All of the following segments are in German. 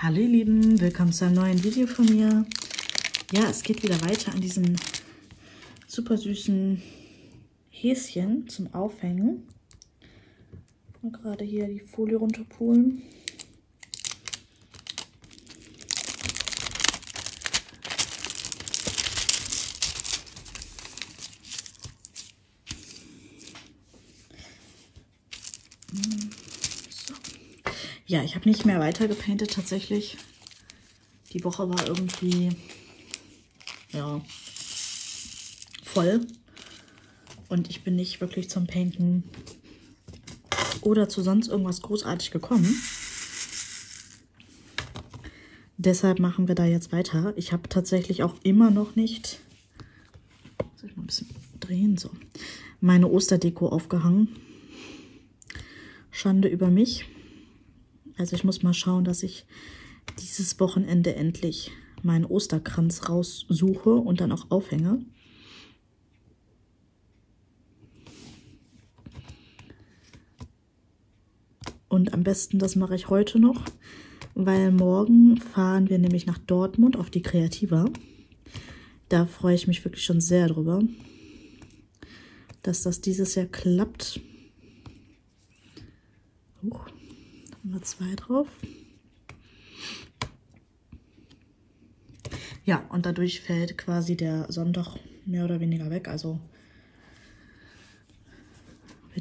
Hallo ihr Lieben, willkommen zu einem neuen Video von mir. Ja, es geht wieder weiter an diesen super süßen Häschen zum Aufhängen. Und gerade hier die Folie runterpulen. Ja, ich habe nicht mehr weiter gepaintet tatsächlich. Die Woche war irgendwie, ja, voll. Und ich bin nicht wirklich zum Painten oder zu sonst irgendwas großartig gekommen. Deshalb machen wir da jetzt weiter. Ich habe tatsächlich auch immer noch nicht, soll ich mal ein bisschen drehen, so, meine Osterdeko aufgehangen. Schande über mich. Also ich muss mal schauen, dass ich dieses Wochenende endlich meinen Osterkranz raussuche und dann auch aufhänge. Und am besten, das mache ich heute noch, weil morgen fahren wir nämlich nach Dortmund auf die Kreativa. Da freue ich mich wirklich schon sehr drüber, dass das dieses Jahr klappt. Huch wir zwei drauf. Ja, und dadurch fällt quasi der Sonntag mehr oder weniger weg. Also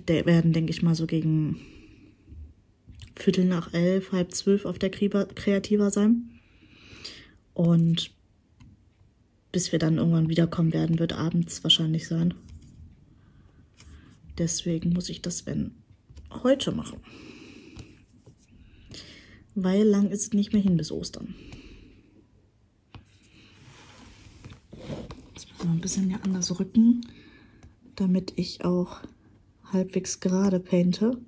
werden, denke ich mal, so gegen Viertel nach elf, halb zwölf auf der Kreativa sein. Und bis wir dann irgendwann wiederkommen werden, wird abends wahrscheinlich sein. Deswegen muss ich das, wenn, heute machen weil lang ist es nicht mehr hin bis Ostern. Jetzt müssen wir ein bisschen hier anders rücken, damit ich auch halbwegs gerade painte.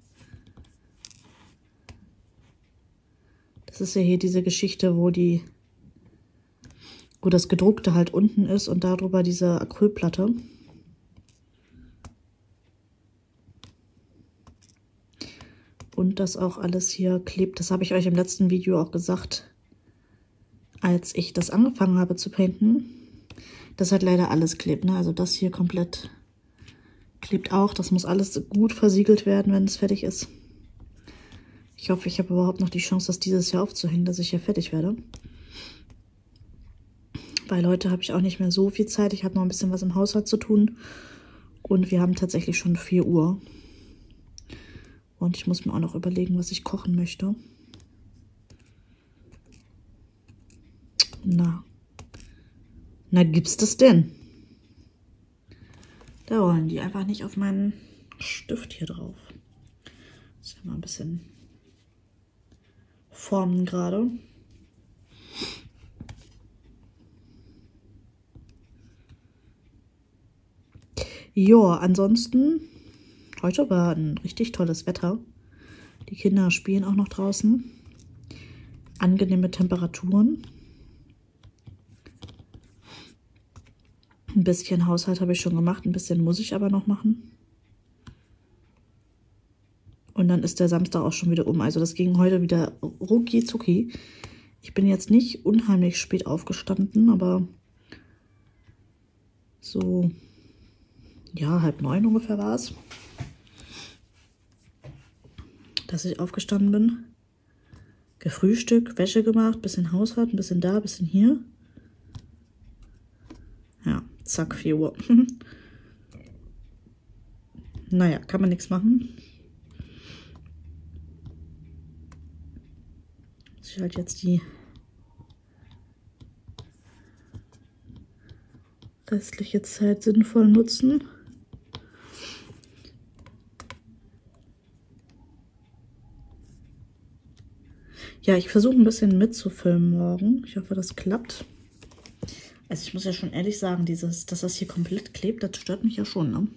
Das ist ja hier diese Geschichte, wo die wo das gedruckte halt unten ist und darüber diese Acrylplatte. Und das auch alles hier klebt. Das habe ich euch im letzten Video auch gesagt, als ich das angefangen habe zu painten. Das hat leider alles klebt, ne? Also das hier komplett klebt auch. Das muss alles gut versiegelt werden, wenn es fertig ist. Ich hoffe, ich habe überhaupt noch die Chance, das dieses Jahr aufzuhängen, dass ich hier fertig werde. Weil heute habe ich auch nicht mehr so viel Zeit. Ich habe noch ein bisschen was im Haushalt zu tun. Und wir haben tatsächlich schon 4 Uhr. Und ich muss mir auch noch überlegen, was ich kochen möchte. Na. Na, gibt's das denn? Da wollen die einfach nicht auf meinen Stift hier drauf. Muss ja mal ein bisschen formen gerade. Ja, ansonsten Heute war ein richtig tolles Wetter. Die Kinder spielen auch noch draußen. Angenehme Temperaturen. Ein bisschen Haushalt habe ich schon gemacht, ein bisschen muss ich aber noch machen. Und dann ist der Samstag auch schon wieder um. Also das ging heute wieder rucki zucki. Ich bin jetzt nicht unheimlich spät aufgestanden, aber so, ja, halb neun ungefähr war es dass ich aufgestanden bin. Gefrühstückt, Wäsche gemacht, bisschen Haushalt, ein bisschen da, bisschen hier. Ja, zack, 4 Uhr. naja, kann man nichts machen. Muss ich halt jetzt die restliche Zeit sinnvoll nutzen. Ja, ich versuche ein bisschen mitzufilmen morgen. Ich hoffe, das klappt. Also ich muss ja schon ehrlich sagen, dieses, dass das hier komplett klebt, das stört mich ja schon, ne?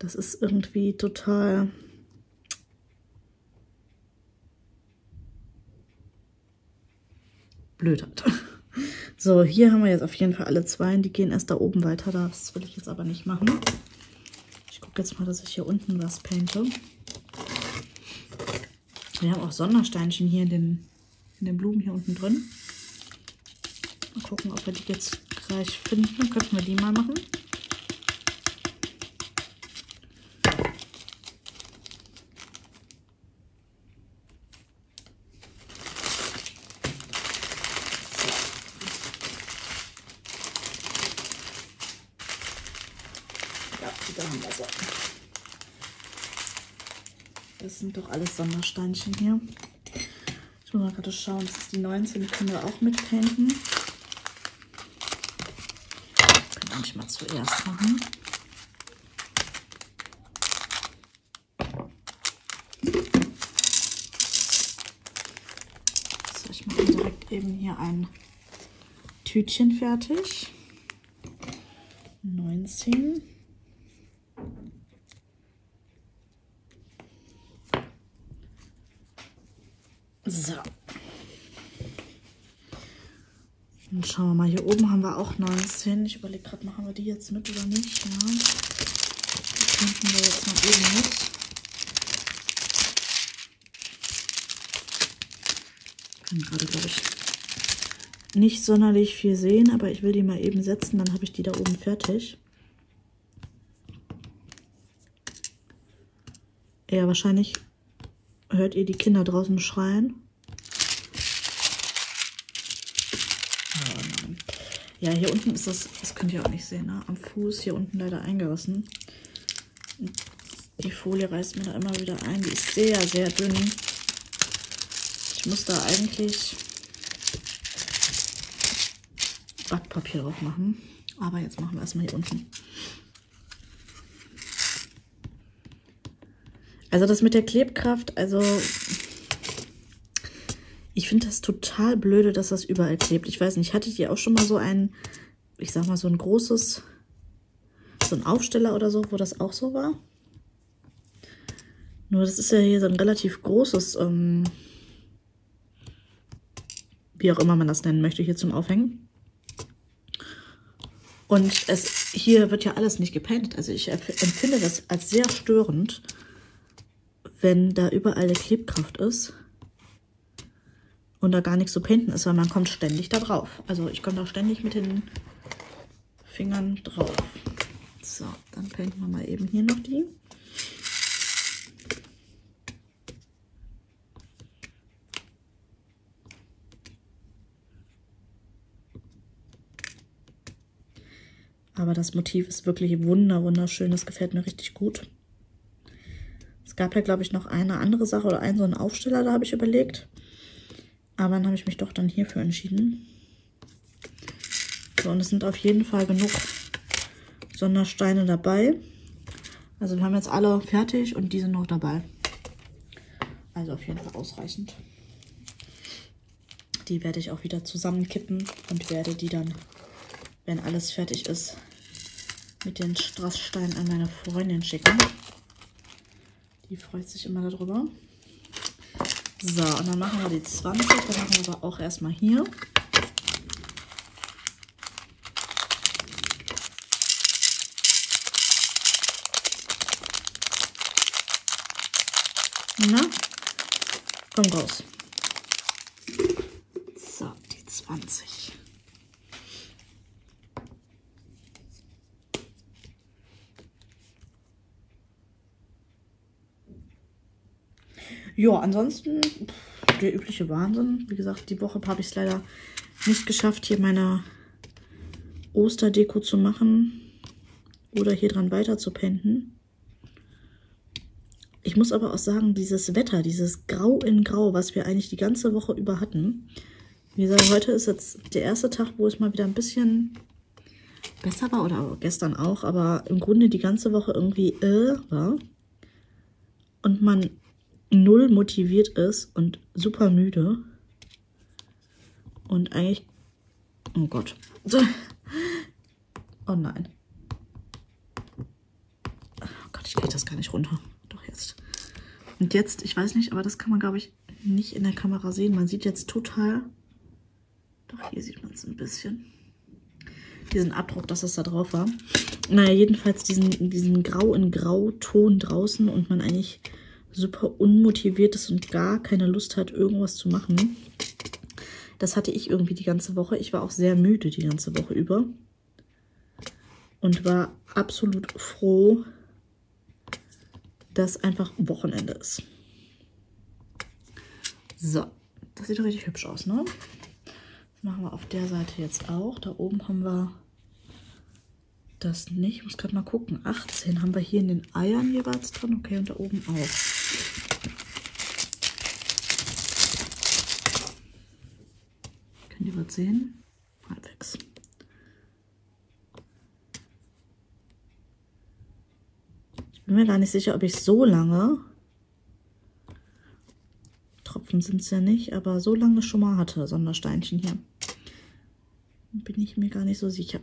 Das ist irgendwie total... blöd halt. So, hier haben wir jetzt auf jeden Fall alle zwei. Die gehen erst da oben weiter. Das will ich jetzt aber nicht machen. Ich gucke jetzt mal, dass ich hier unten was painte. Wir haben auch Sondersteinchen hier in den, in den Blumen hier unten drin. Mal gucken, ob wir die jetzt gleich finden. Dann könnten wir die mal machen. Das doch alles Sondersteinchen hier. Ich muss mal gerade schauen, das ist die 19, die können wir auch mitpainten. Können wir mal zuerst machen. So, ich mache direkt eben hier ein Tütchen fertig. 19. So. Dann schauen wir mal. Hier oben haben wir auch 19. Ich überlege gerade, machen wir die jetzt mit oder nicht? Ja. Die könnten wir jetzt mal eben mit. Ich kann gerade, glaube ich, nicht sonderlich viel sehen, aber ich will die mal eben setzen, dann habe ich die da oben fertig. Ja, wahrscheinlich hört ihr die Kinder draußen schreien. Ja, hier unten ist das, das könnt ihr auch nicht sehen, ne? am Fuß hier unten leider eingerissen. Die Folie reißt mir da immer wieder ein. Die ist sehr, sehr dünn. Ich muss da eigentlich Backpapier drauf machen. Aber jetzt machen wir erstmal hier unten. Also das mit der Klebkraft, also ich finde das total blöde, dass das überall klebt. Ich weiß nicht, hattet ihr auch schon mal so ein, ich sag mal so ein großes, so ein Aufsteller oder so, wo das auch so war? Nur das ist ja hier so ein relativ großes, ähm, wie auch immer man das nennen möchte, hier zum Aufhängen. Und es hier wird ja alles nicht gepainted. Also ich empfinde das als sehr störend, wenn da überall eine Klebkraft ist und da gar nichts zu painten ist, weil man kommt ständig da drauf. Also ich komme da ständig mit den Fingern drauf. So, dann painten wir mal eben hier noch die. Aber das Motiv ist wirklich wunder, wunderschön. Das gefällt mir richtig gut. Es gab ja, glaube ich, noch eine andere Sache oder einen so einen Aufsteller, da habe ich überlegt. Aber dann habe ich mich doch dann hierfür entschieden. So, und es sind auf jeden Fall genug Sondersteine dabei. Also wir haben jetzt alle fertig und die sind noch dabei. Also auf jeden Fall ausreichend. Die werde ich auch wieder zusammenkippen und werde die dann, wenn alles fertig ist, mit den Strasssteinen an meine Freundin schicken. Die freut sich immer darüber. So, und dann machen wir die 20. Dann machen wir aber auch erstmal hier. Na, komm raus. So, die 20. Ja, ansonsten der übliche Wahnsinn. Wie gesagt, die Woche habe ich es leider nicht geschafft, hier meine Osterdeko zu machen oder hier dran weiter zu penden. Ich muss aber auch sagen, dieses Wetter, dieses Grau in Grau, was wir eigentlich die ganze Woche über hatten. Wie gesagt, heute ist jetzt der erste Tag, wo es mal wieder ein bisschen besser war oder gestern auch, aber im Grunde die ganze Woche irgendwie äh war. Und man null motiviert ist und super müde. Und eigentlich... Oh Gott. Oh nein. Oh Gott, ich kriege das gar nicht runter. Doch jetzt. Und jetzt, ich weiß nicht, aber das kann man, glaube ich, nicht in der Kamera sehen. Man sieht jetzt total... Doch, hier sieht man es ein bisschen. Diesen Abdruck, dass es da drauf war. Naja, jedenfalls diesen, diesen Grau in Grau Ton draußen und man eigentlich super unmotiviert ist und gar keine Lust hat, irgendwas zu machen. Das hatte ich irgendwie die ganze Woche. Ich war auch sehr müde die ganze Woche über. Und war absolut froh, dass einfach Wochenende ist. So, das sieht doch richtig hübsch aus, ne? Das machen wir auf der Seite jetzt auch. Da oben haben wir das nicht. Ich muss gerade mal gucken. 18 haben wir hier in den Eiern jeweils drin. Okay, und da oben auch. Was sehen? Halbwegs. Ich bin mir gar nicht sicher, ob ich so lange, Tropfen sind es ja nicht, aber so lange schon mal hatte, Sondersteinchen hier. Bin ich mir gar nicht so sicher.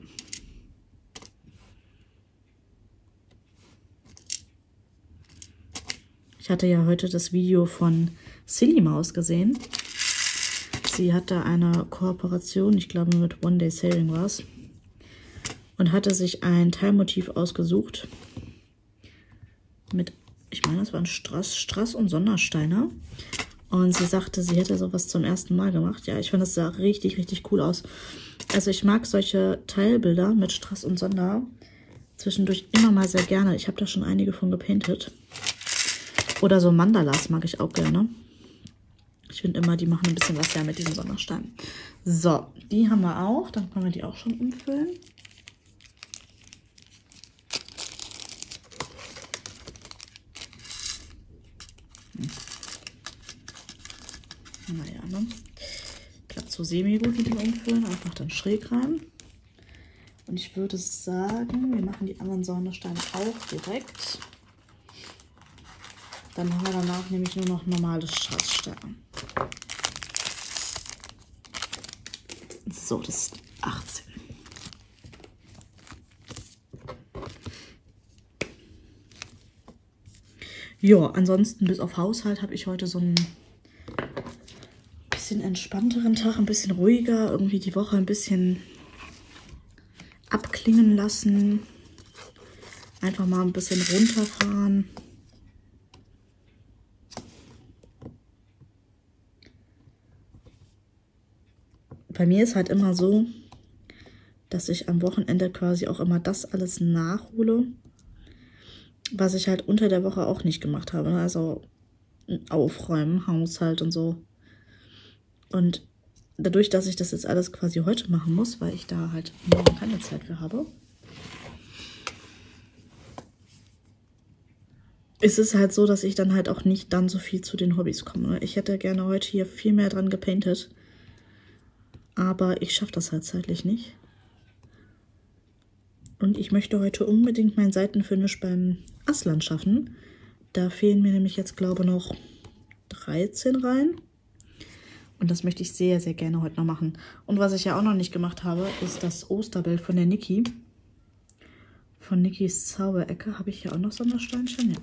Ich hatte ja heute das Video von Silly Maus gesehen. Sie hatte eine Kooperation, ich glaube mit One Day Sailing war es, und hatte sich ein Teilmotiv ausgesucht mit, ich meine, das waren Strass, Strass und Sondersteiner. Und sie sagte, sie hätte sowas zum ersten Mal gemacht. Ja, ich fand das sah richtig, richtig cool aus. Also ich mag solche Teilbilder mit Strass und Sonder zwischendurch immer mal sehr gerne. Ich habe da schon einige von gepainted. Oder so Mandalas mag ich auch gerne. Ich finde immer, die machen ein bisschen was her mit diesen Sondersteinen. So, die haben wir auch. Dann können wir die auch schon umfüllen. Hm. Naja, ne? Klappt so semi-gut mit dem Umfüllen. Einfach dann schräg rein. Und ich würde sagen, wir machen die anderen Sondersteine auch direkt. Dann haben wir danach nämlich nur noch normales Strassstern. So, das ist 18. Ja, ansonsten bis auf Haushalt habe ich heute so einen bisschen entspannteren Tag, ein bisschen ruhiger, irgendwie die Woche ein bisschen abklingen lassen. Einfach mal ein bisschen runterfahren. Bei mir ist halt immer so, dass ich am Wochenende quasi auch immer das alles nachhole, was ich halt unter der Woche auch nicht gemacht habe. Ne? Also aufräumen, Haushalt und so. Und dadurch, dass ich das jetzt alles quasi heute machen muss, weil ich da halt morgen keine Zeit für habe, ist es halt so, dass ich dann halt auch nicht dann so viel zu den Hobbys komme. Ne? Ich hätte gerne heute hier viel mehr dran gepaintet. Aber ich schaffe das halt zeitlich nicht. Und ich möchte heute unbedingt mein Seitenfinish beim Aslan schaffen. Da fehlen mir nämlich jetzt, glaube ich, noch 13 rein. Und das möchte ich sehr, sehr gerne heute noch machen. Und was ich ja auch noch nicht gemacht habe, ist das Osterbild von der Niki. Von Nikis Zauberecke habe ich ja auch noch Sondersteinchen. Ja.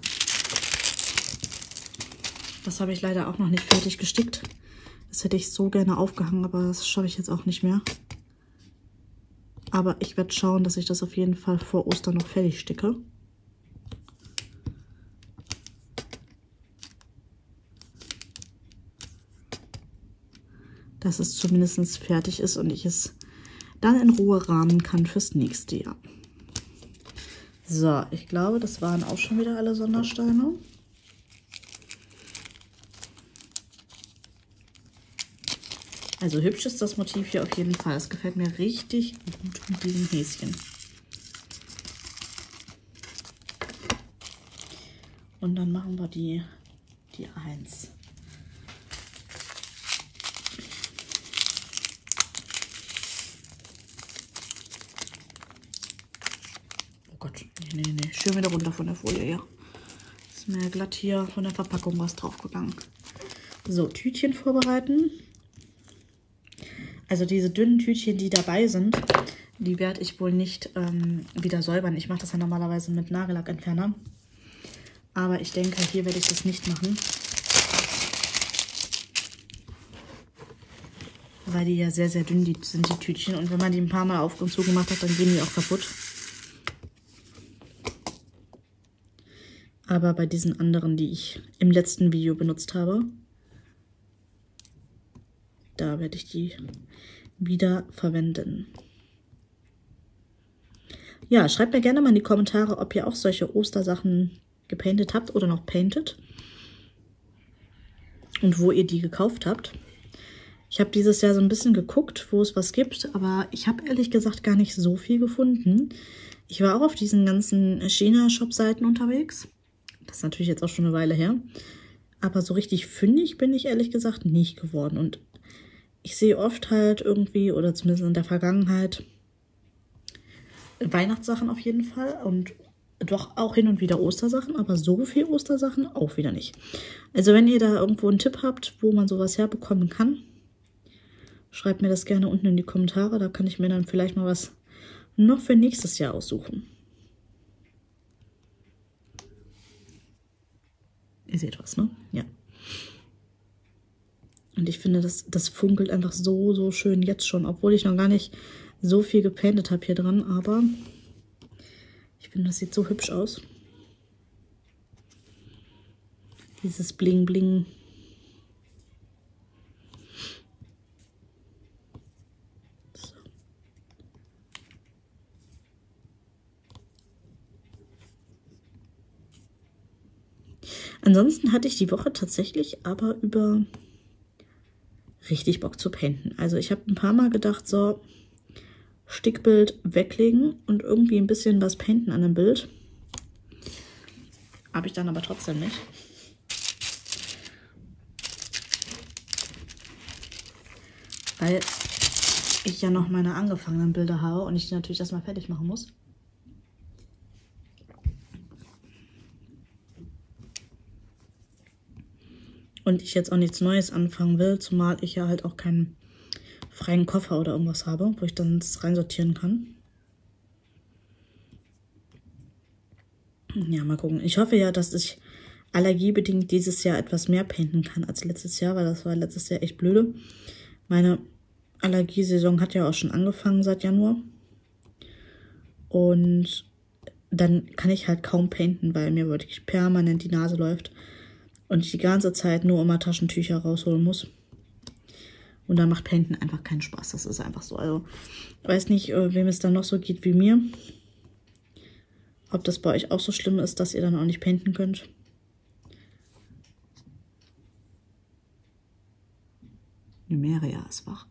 Das habe ich leider auch noch nicht fertig gestickt. Das hätte ich so gerne aufgehangen, aber das schaffe ich jetzt auch nicht mehr. Aber ich werde schauen, dass ich das auf jeden Fall vor Ostern noch fertig sticke. Dass es zumindest fertig ist und ich es dann in Ruhe rahmen kann fürs nächste Jahr. So, ich glaube, das waren auch schon wieder alle Sondersteine. Also hübsch ist das Motiv hier auf jeden Fall. Es gefällt mir richtig gut mit diesem Häschen. Und dann machen wir die, die 1. Oh Gott, nee, nee, nee. Schön wieder runter von der Folie, ja. Ist mir glatt hier von der Verpackung was draufgegangen. So, Tütchen vorbereiten. Also diese dünnen Tütchen, die dabei sind, die werde ich wohl nicht ähm, wieder säubern. Ich mache das ja normalerweise mit Nagellackentferner. Aber ich denke, hier werde ich das nicht machen. Weil die ja sehr, sehr dünn die, sind, die Tütchen. Und wenn man die ein paar Mal auf und zu gemacht hat, dann gehen die auch kaputt. Aber bei diesen anderen, die ich im letzten Video benutzt habe, da werde ich die wieder verwenden. Ja, schreibt mir gerne mal in die Kommentare, ob ihr auch solche Ostersachen gepainted habt oder noch painted. Und wo ihr die gekauft habt. Ich habe dieses Jahr so ein bisschen geguckt, wo es was gibt, aber ich habe ehrlich gesagt gar nicht so viel gefunden. Ich war auch auf diesen ganzen China-Shop-Seiten unterwegs. Das ist natürlich jetzt auch schon eine Weile her. Aber so richtig fündig bin ich ehrlich gesagt nicht geworden. Und ich sehe oft halt irgendwie, oder zumindest in der Vergangenheit, Weihnachtssachen auf jeden Fall und doch auch hin und wieder Ostersachen, aber so viel Ostersachen auch wieder nicht. Also wenn ihr da irgendwo einen Tipp habt, wo man sowas herbekommen kann, schreibt mir das gerne unten in die Kommentare. Da kann ich mir dann vielleicht mal was noch für nächstes Jahr aussuchen. Ihr seht was, ne? Ja. Und ich finde, das, das funkelt einfach so, so schön jetzt schon, obwohl ich noch gar nicht so viel gepainted habe hier dran, aber ich finde, das sieht so hübsch aus. Dieses Bling Bling. So. Ansonsten hatte ich die Woche tatsächlich aber über richtig Bock zu painten. Also ich habe ein paar Mal gedacht, so Stickbild weglegen und irgendwie ein bisschen was painten an dem Bild. Habe ich dann aber trotzdem nicht. Weil ich ja noch meine angefangenen Bilder habe und ich die natürlich erstmal fertig machen muss. Und ich jetzt auch nichts Neues anfangen will, zumal ich ja halt auch keinen freien Koffer oder irgendwas habe, wo ich dann das reinsortieren kann. Ja, mal gucken. Ich hoffe ja, dass ich allergiebedingt dieses Jahr etwas mehr painten kann als letztes Jahr, weil das war letztes Jahr echt blöde. Meine Allergiesaison hat ja auch schon angefangen seit Januar. Und dann kann ich halt kaum painten, weil mir wirklich permanent die Nase läuft und ich die ganze Zeit nur immer Taschentücher rausholen muss. Und dann macht Painten einfach keinen Spaß. Das ist einfach so. Also, weiß nicht, äh, wem es dann noch so geht wie mir. Ob das bei euch auch so schlimm ist, dass ihr dann auch nicht painten könnt. Numeria ist wach.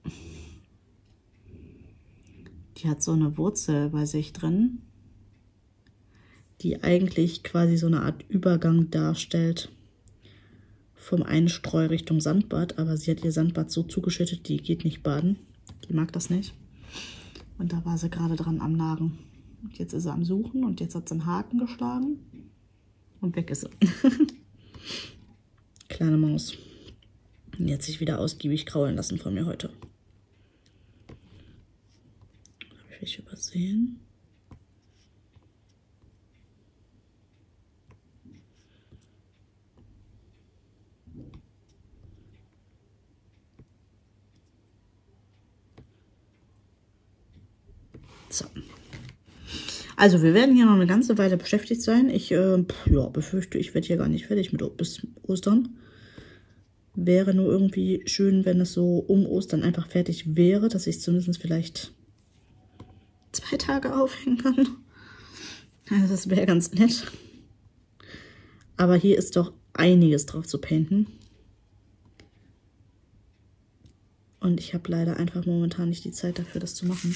Die hat so eine Wurzel bei sich drin, die eigentlich quasi so eine Art Übergang darstellt vom Einstreu Richtung Sandbad, aber sie hat ihr Sandbad so zugeschüttet, die geht nicht baden. Die mag das nicht. Und da war sie gerade dran am Nagen. Und jetzt ist sie am Suchen und jetzt hat sie einen Haken geschlagen und weg ist sie. Kleine Maus. Und jetzt sich wieder ausgiebig kraulen lassen von mir heute. Habe ich übersehen? So. Also wir werden hier noch eine ganze Weile beschäftigt sein. Ich äh, ja, befürchte, ich werde hier gar nicht fertig mit bis Ostern. Wäre nur irgendwie schön, wenn es so um Ostern einfach fertig wäre, dass ich zumindest vielleicht zwei Tage aufhängen kann. Also das wäre ganz nett. Aber hier ist doch einiges drauf zu painten. Und ich habe leider einfach momentan nicht die Zeit dafür, das zu machen.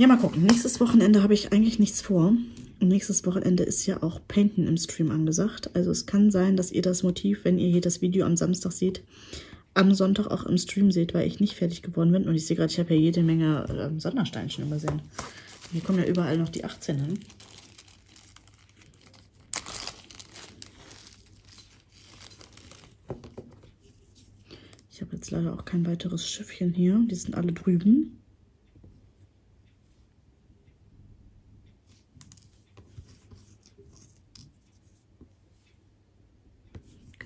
Ja, mal gucken. Nächstes Wochenende habe ich eigentlich nichts vor. Nächstes Wochenende ist ja auch Painten im Stream angesagt. Also es kann sein, dass ihr das Motiv, wenn ihr hier das Video am Samstag seht, am Sonntag auch im Stream seht, weil ich nicht fertig geworden bin. Und ich sehe gerade, ich habe ja jede Menge äh, Sondersteinchen übersehen. Hier kommen ja überall noch die 18 hin. Ich habe jetzt leider auch kein weiteres Schiffchen hier. Die sind alle drüben.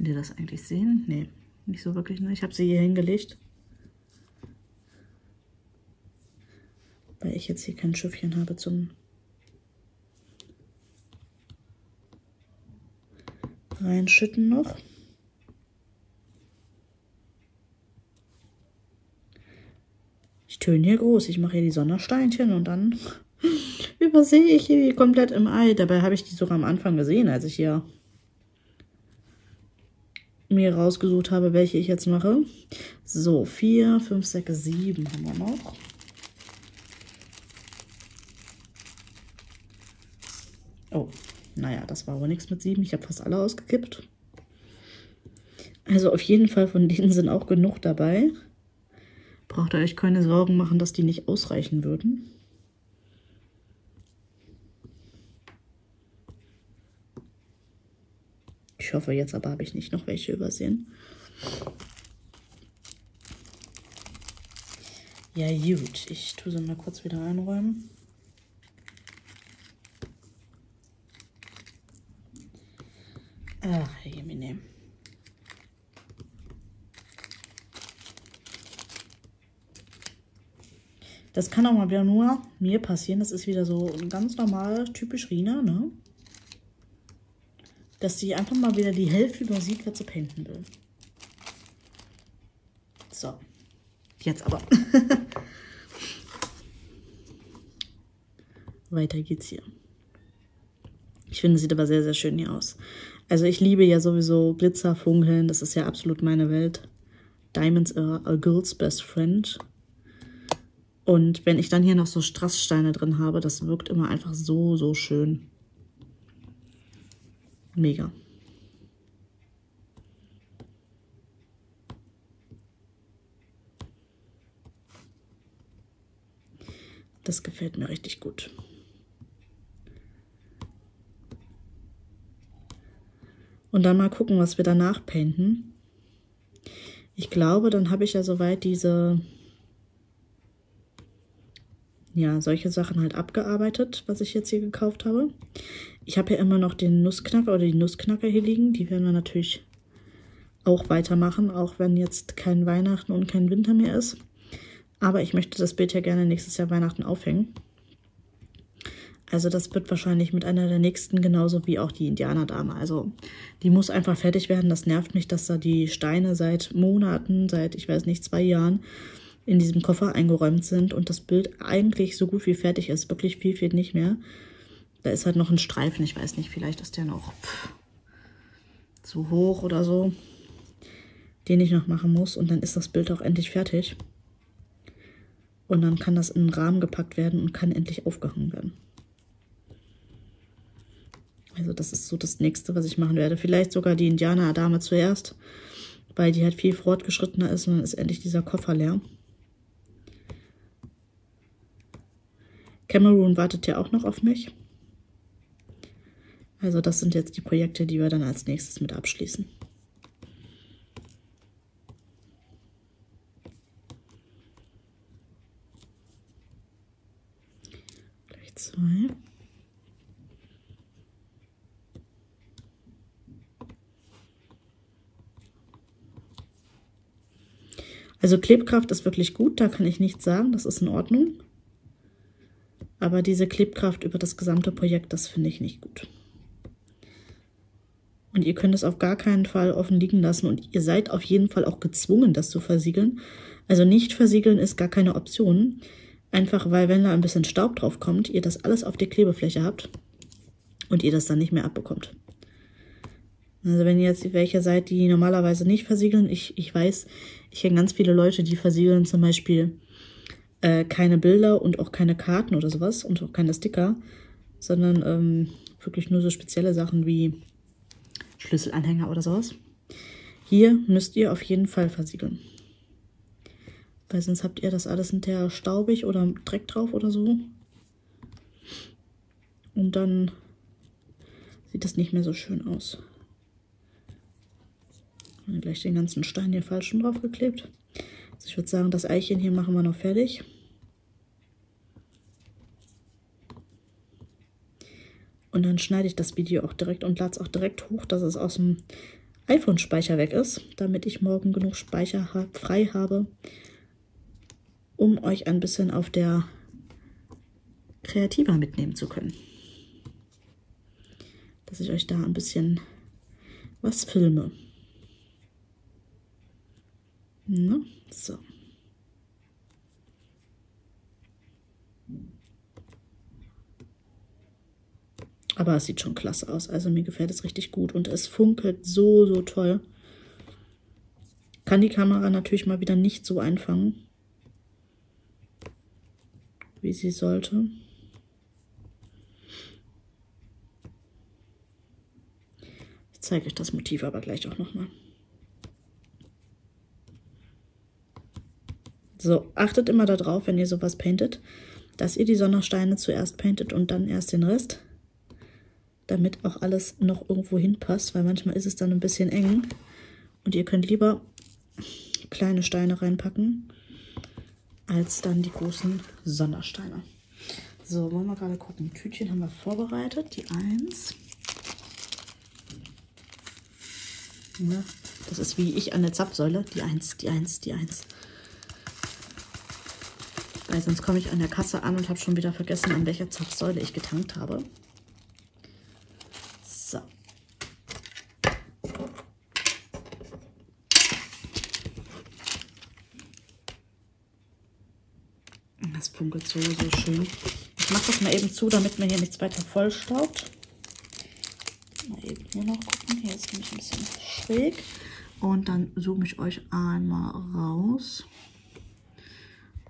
Könnt ihr das eigentlich sehen? Nee, nicht so wirklich. Ne? Ich habe sie hier hingelegt. Weil ich jetzt hier kein Schiffchen habe zum reinschütten noch. Ich töne hier groß. Ich mache hier die Sondersteinchen und dann übersehe ich hier komplett im Ei. Dabei habe ich die sogar am Anfang gesehen, als ich hier mir rausgesucht habe, welche ich jetzt mache. So, 4, 5, 6, 7 haben wir noch. Oh, naja, das war aber nichts mit 7. Ich habe fast alle ausgekippt. Also auf jeden Fall von denen sind auch genug dabei. Braucht ihr euch keine Sorgen machen, dass die nicht ausreichen würden. Ich hoffe, jetzt aber habe ich nicht noch welche übersehen. Ja gut, ich tue sie mal kurz wieder einräumen. Ach, Jemine. Das kann auch mal wieder nur mir passieren. Das ist wieder so ganz normal, typisch Rina, ne? Dass sie einfach mal wieder die Hälfte übersieht, was sie painten will. So, jetzt aber. Weiter geht's hier. Ich finde, sieht aber sehr, sehr schön hier aus. Also ich liebe ja sowieso Glitzer, Funkeln. Das ist ja absolut meine Welt. Diamonds are a girl's best friend. Und wenn ich dann hier noch so Strasssteine drin habe, das wirkt immer einfach so, so schön. Mega. Das gefällt mir richtig gut. Und dann mal gucken, was wir danach painten. Ich glaube, dann habe ich ja soweit diese, ja, solche Sachen halt abgearbeitet, was ich jetzt hier gekauft habe. Ich habe ja immer noch den Nussknacker oder die Nussknacker hier liegen. Die werden wir natürlich auch weitermachen, auch wenn jetzt kein Weihnachten und kein Winter mehr ist. Aber ich möchte das Bild ja gerne nächstes Jahr Weihnachten aufhängen. Also das wird wahrscheinlich mit einer der nächsten genauso wie auch die Indianerdame. Also die muss einfach fertig werden. Das nervt mich, dass da die Steine seit Monaten, seit ich weiß nicht, zwei Jahren in diesem Koffer eingeräumt sind und das Bild eigentlich so gut wie fertig ist. Wirklich viel fehlt nicht mehr. Da ist halt noch ein Streifen, ich weiß nicht, vielleicht ist der noch zu hoch oder so, den ich noch machen muss. Und dann ist das Bild auch endlich fertig. Und dann kann das in einen Rahmen gepackt werden und kann endlich aufgehangen werden. Also das ist so das Nächste, was ich machen werde. Vielleicht sogar die Indianer-Dame zuerst, weil die halt viel fortgeschrittener ist und dann ist endlich dieser Koffer leer. Cameroon wartet ja auch noch auf mich. Also das sind jetzt die Projekte, die wir dann als nächstes mit abschließen. Gleich zwei. Also Klebkraft ist wirklich gut, da kann ich nichts sagen, das ist in Ordnung. Aber diese Klebkraft über das gesamte Projekt, das finde ich nicht gut. Und ihr könnt es auf gar keinen Fall offen liegen lassen und ihr seid auf jeden Fall auch gezwungen, das zu versiegeln. Also nicht versiegeln ist gar keine Option. Einfach weil, wenn da ein bisschen Staub drauf kommt, ihr das alles auf der Klebefläche habt und ihr das dann nicht mehr abbekommt. Also wenn ihr jetzt welche seid, die normalerweise nicht versiegeln, ich, ich weiß, ich kenne ganz viele Leute, die versiegeln zum Beispiel äh, keine Bilder und auch keine Karten oder sowas und auch keine Sticker, sondern ähm, wirklich nur so spezielle Sachen wie Schlüsselanhänger oder sowas. Hier müsst ihr auf jeden Fall versiegeln. Weil sonst habt ihr das alles hinterher staubig oder Dreck drauf oder so. Und dann sieht das nicht mehr so schön aus. Und gleich den ganzen Stein hier falsch schon drauf geklebt. Also ich würde sagen, das Eichchen hier machen wir noch fertig. Und dann schneide ich das Video auch direkt und lade es auch direkt hoch, dass es aus dem iPhone-Speicher weg ist, damit ich morgen genug Speicher frei habe, um euch ein bisschen auf der Kreativer mitnehmen zu können. Dass ich euch da ein bisschen was filme. Ne? So. Aber es sieht schon klasse aus. Also mir gefällt es richtig gut. Und es funkelt so, so toll. Kann die Kamera natürlich mal wieder nicht so einfangen, wie sie sollte. Ich zeige euch das Motiv aber gleich auch nochmal. So, achtet immer darauf, wenn ihr sowas paintet, dass ihr die Sonnensteine zuerst paintet und dann erst den Rest, damit auch alles noch irgendwo hinpasst, weil manchmal ist es dann ein bisschen eng und ihr könnt lieber kleine Steine reinpacken, als dann die großen Sondersteine. So, wollen wir gerade gucken. Tütchen haben wir vorbereitet, die 1. Ja, das ist wie ich an der Zapfsäule, die 1, die 1, die 1. Weil sonst komme ich an der Kasse an und habe schon wieder vergessen, an welcher Zapfsäule ich getankt habe. Das funkelt so, so schön. Ich mache das mal eben zu, damit mir hier nichts weiter vollstaubt. Mal eben hier noch gucken. Hier ist nämlich ein bisschen schräg. Und dann zoome ich euch einmal raus.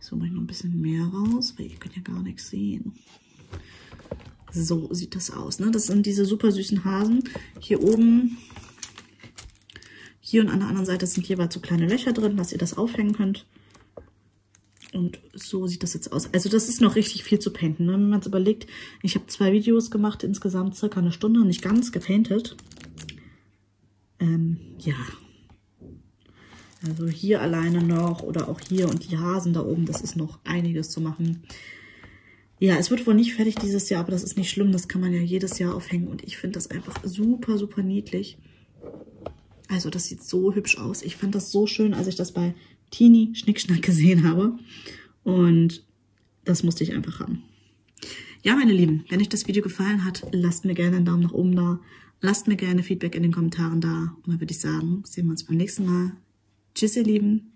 Zoome ich noch ein bisschen mehr raus, weil ihr könnt ja gar nichts sehen. So sieht das aus. Ne? Das sind diese super süßen Hasen. Hier oben, hier und an der anderen Seite sind jeweils so kleine Löcher drin, dass ihr das aufhängen könnt. Und so sieht das jetzt aus. Also das ist noch richtig viel zu painten. Ne? Wenn man es überlegt, ich habe zwei Videos gemacht, insgesamt circa eine Stunde, nicht ganz gepaintet. Ähm, ja. Also hier alleine noch oder auch hier und die Hasen da oben, das ist noch einiges zu machen. Ja, es wird wohl nicht fertig dieses Jahr, aber das ist nicht schlimm. Das kann man ja jedes Jahr aufhängen und ich finde das einfach super, super niedlich. Also das sieht so hübsch aus. Ich fand das so schön, als ich das bei Teenie Schnickschnack gesehen habe. Und das musste ich einfach haben. Ja, meine Lieben, wenn euch das Video gefallen hat, lasst mir gerne einen Daumen nach oben da. Lasst mir gerne Feedback in den Kommentaren da. Und dann würde ich sagen, sehen wir uns beim nächsten Mal. Tschüss, ihr Lieben.